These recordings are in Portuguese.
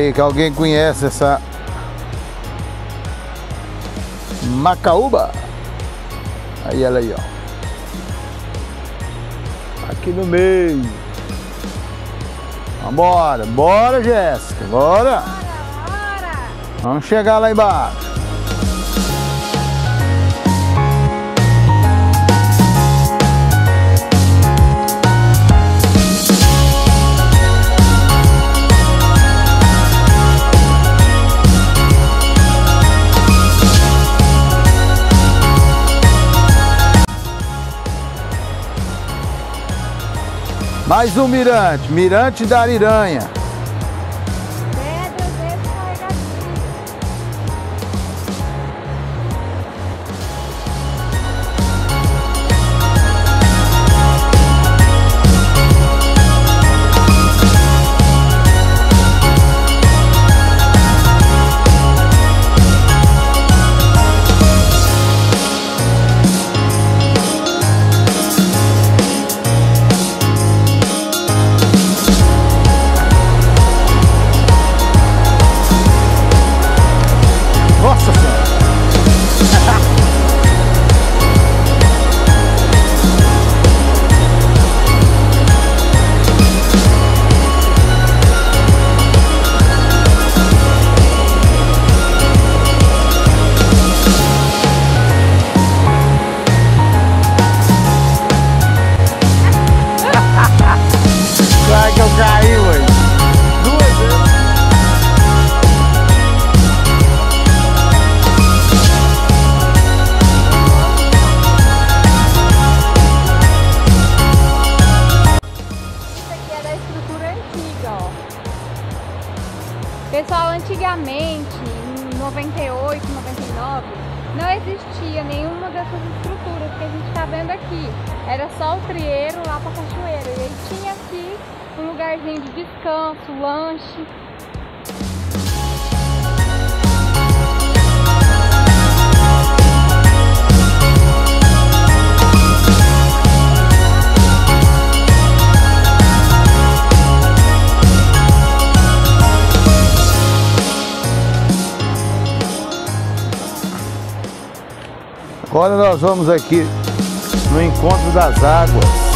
Aí, que alguém conhece essa Macaúba. Aí ela aí, ó. Aqui no meio. Vambora, bora, Jéssica, bora. Bora, bora! Vamos chegar lá embaixo. Mais um mirante, mirante da Ariranha. Lugarzinho de descanso, lanche. Agora nós vamos aqui no encontro das águas.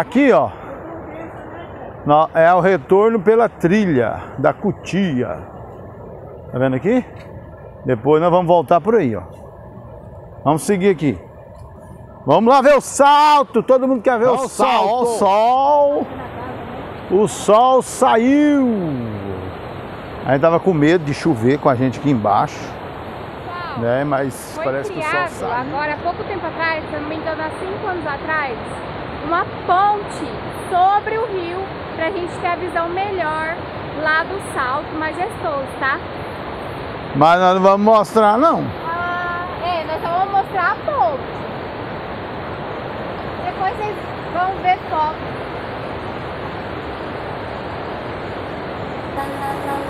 Aqui, ó. É o retorno pela trilha da Cutia. Tá vendo aqui? Depois nós vamos voltar por aí, ó. Vamos seguir aqui. Vamos lá ver o salto. Todo mundo quer ver o o salto. Ó o sol. O sol saiu. A gente tava com medo de chover com a gente aqui embaixo. Né? Mas foi parece que o sol criado saiu. agora há pouco tempo atrás, se eu não me engano, há cinco anos atrás, uma ponte sobre o rio pra gente ter a visão melhor lá do Salto Majestoso, tá? Mas nós não vamos mostrar não. Ah, é, nós só vamos mostrar a ponte. Depois vocês vão ver fotos.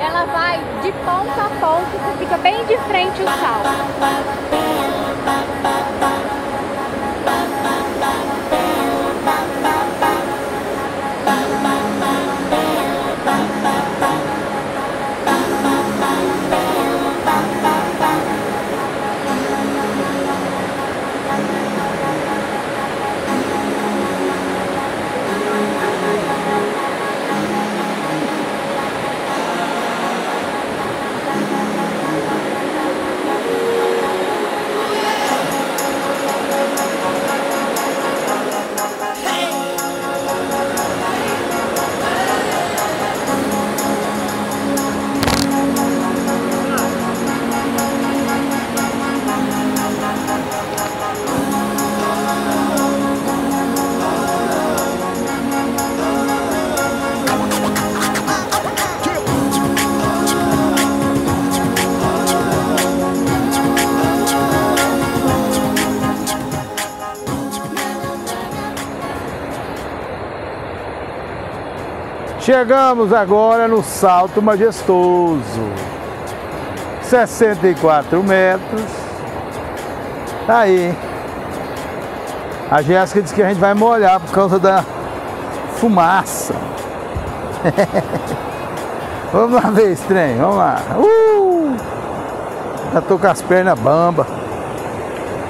Ela vai de ponta a ponta, que fica bem de frente o salto. Chegamos agora no Salto Majestoso. 64 metros. Tá aí. A Jéssica disse que a gente vai molhar por causa da fumaça. vamos lá ver esse trem, vamos lá. Uh! Já tô com as pernas bamba.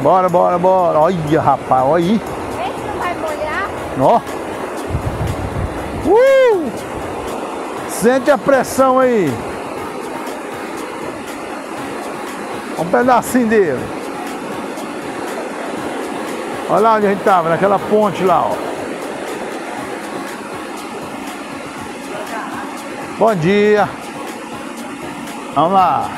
Bora, bora, bora. Olha, rapaz, olha aí. Vê se não vai molhar. Ó. Uh! Sente a pressão aí. Um pedacinho dele. Olha lá onde a gente tava, naquela ponte lá, ó. Bom dia. Vamos lá.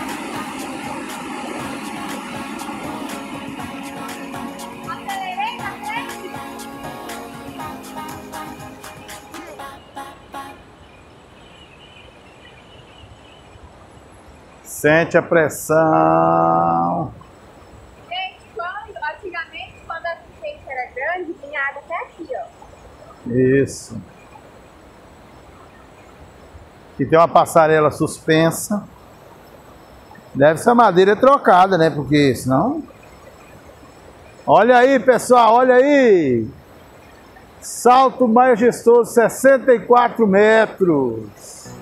Sente a pressão. Gente, quando, antigamente, quando a enchente era grande, vinha água até aqui, ó. Isso. Aqui tem uma passarela suspensa. Deve ser madeira trocada, né? Porque senão. Olha aí, pessoal, olha aí! Salto majestoso, 64 metros.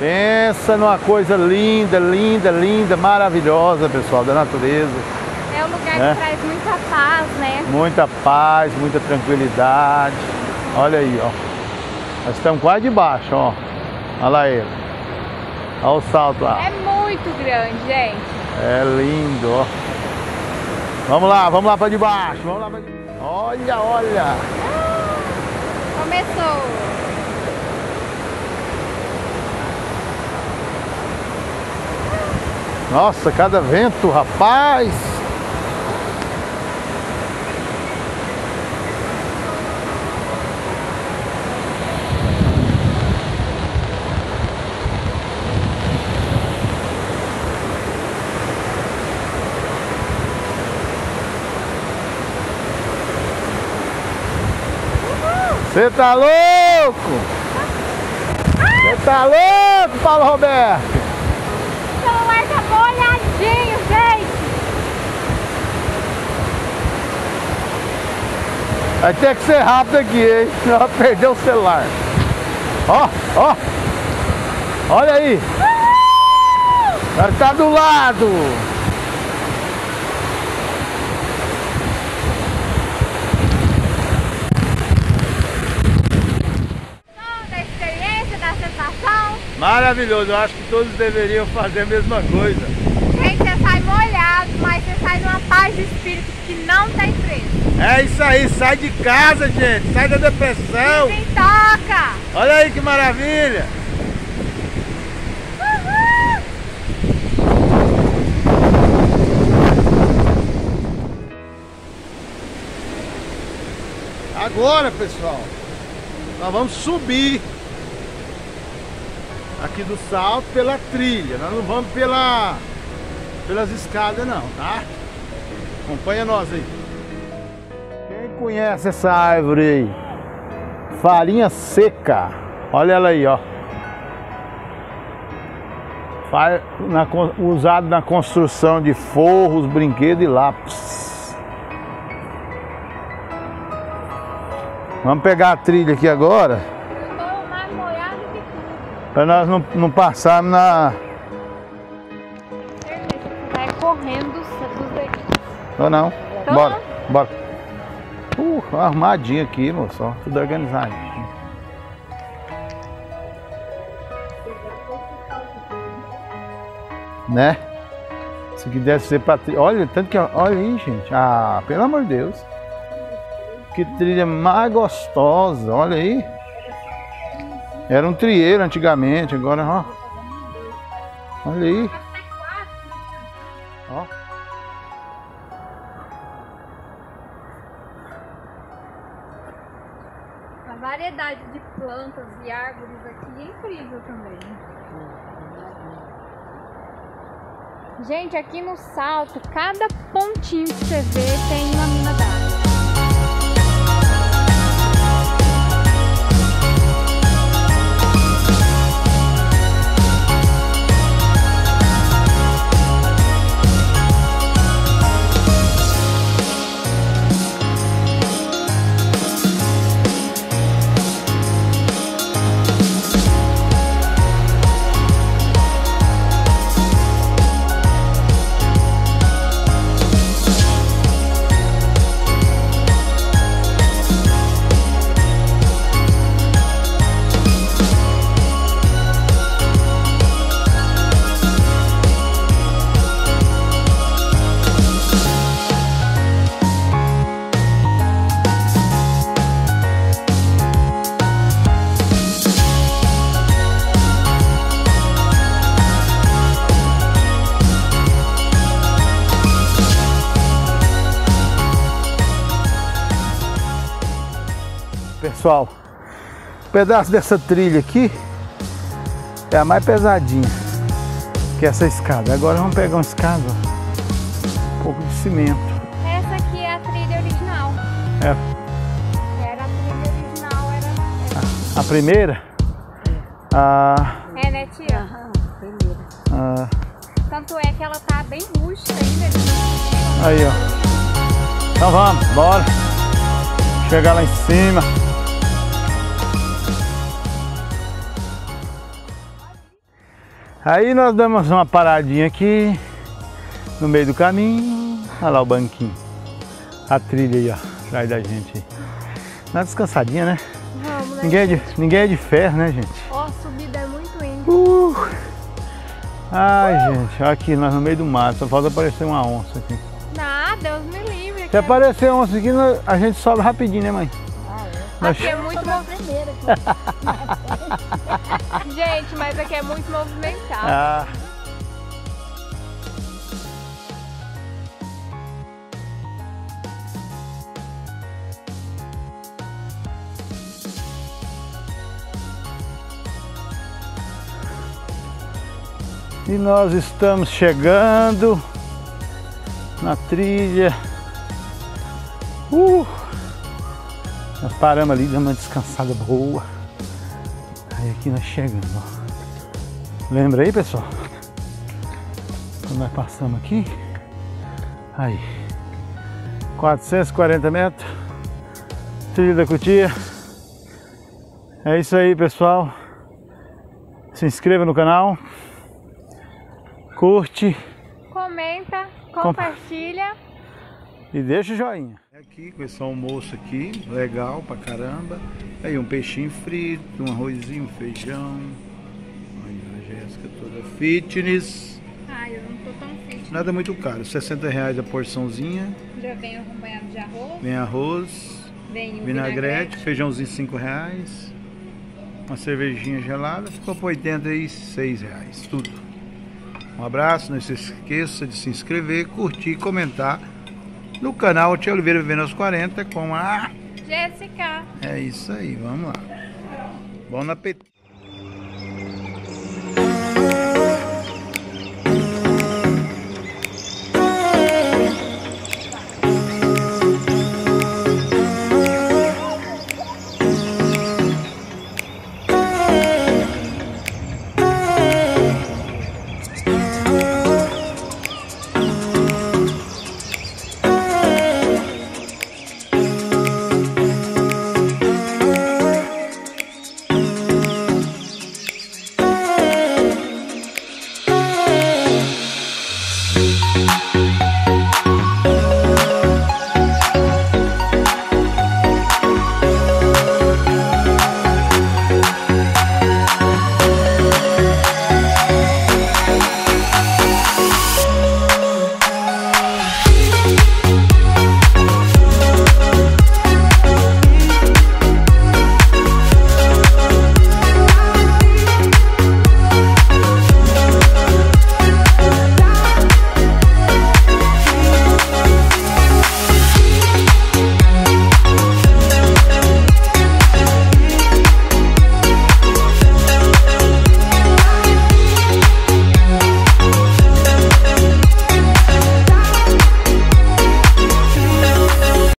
Pensa numa coisa linda, linda, linda, maravilhosa, pessoal, da natureza. É um lugar É. que traz muita paz, né? Muita paz, muita tranquilidade. Olha aí, ó. Nós estamos quase debaixo, ó. Olha lá ele. Olha o salto lá. É muito grande, gente. É lindo, ó. Vamos lá, vamos lá para debaixo. Vamos lá pra debaixo. Olha, olha. Começou. Nossa, cada vento, rapaz. Você tá louco? Você tá louco, Paulo Roberto? O celular tá molhadinho, gente. Vai ter que ser rápido aqui, hein? Senão vai perder o celular. Ó, ó. Olha aí. Vai estar do lado. Da experiência, da sensação. Maravilhoso. Eu acho que todos deveriam fazer a mesma coisa. Gente, você sai molhado, mas você É isso aí, sai de casa, gente. Sai da depressão. Quem toca? Olha aí que maravilha. Agora, pessoal, nós vamos subir aqui do salto pela trilha. Nós não vamos pela, pelas escadas não, tá? Acompanha nós aí. Quem conhece essa árvore aí? Farinha seca. Olha ela aí, ó. Na, usado na construção de forros, brinquedos e lápis. Vamos pegar a trilha aqui agora. Para nós não, não passarmos na. Ou não. Tô bora, não. bora. Uh, armadinho aqui, moço. Ó, tudo organizado. Né? Isso aqui deve ser pra trilha. Olha, tanto que. Olha aí, gente. Ah, pelo amor de Deus. Que trilha mais gostosa. Olha aí. Era um trieiro antigamente, agora, ó. Olha aí. Também. Gente, aqui no salto, cada pontinho que você vê tem uma mina d'água. Pessoal. Um pedaço dessa trilha aqui é a mais pesadinha que essa escada. Agora vamos pegar uma escada, um pouco de cimento. Essa aqui é a trilha original. É. Era a trilha original, era A, a primeira? Ah, é, né, tia? Aham, primeira. Ah, Tanto é que ela tá bem rústica ainda. Aí, ó. Então vamos, bora. Chegar lá em cima. Aí nós damos uma paradinha aqui no meio do caminho. Olha lá o banquinho. A trilha aí, ó, atrás da gente. Dá descansadinha, né? Vamos, né? Ninguém é, de, ninguém é de ferro, né, gente? Ó, a subida é muito íngreme. Uh! Ai, uh! gente, olha aqui, nós no meio do mato. Só falta aparecer uma onça aqui. Nada, Deus me livre. Se aparecer onça aqui, a gente sobe rapidinho, né, mãe? Aqui é muito movimentado. Gente, mas aqui é muito movimentado. Ah. E nós estamos chegando na trilha. Uh! Paramos ali, dando uma descansada boa. Aí aqui nós chegamos, ó. Lembra aí, pessoal? Quando nós passamos aqui. Aí. 440 metros. Trilha da Cutia. É isso aí, pessoal. Se inscreva no canal. Curte. Comenta, compartilha. E deixa o joinha aqui com esse almoço aqui, legal pra caramba. Aí um peixinho frito, um arrozinho, um feijão. Olha a Jéssica toda fitness. Ai, eu não tô tão fitness Nada muito caro, 60 reais a porçãozinha. Já vem acompanhado de arroz. Vem arroz, vem vinagrete, vinagrete, feijãozinho 5 reais. Uma cervejinha gelada, ficou por 86 reais, tudo. Um abraço, não se esqueça de se inscrever, curtir, comentar no canal Tia Oliveira Vivendo aos 40 com a Jéssica. É isso aí, vamos lá. Bom apetite.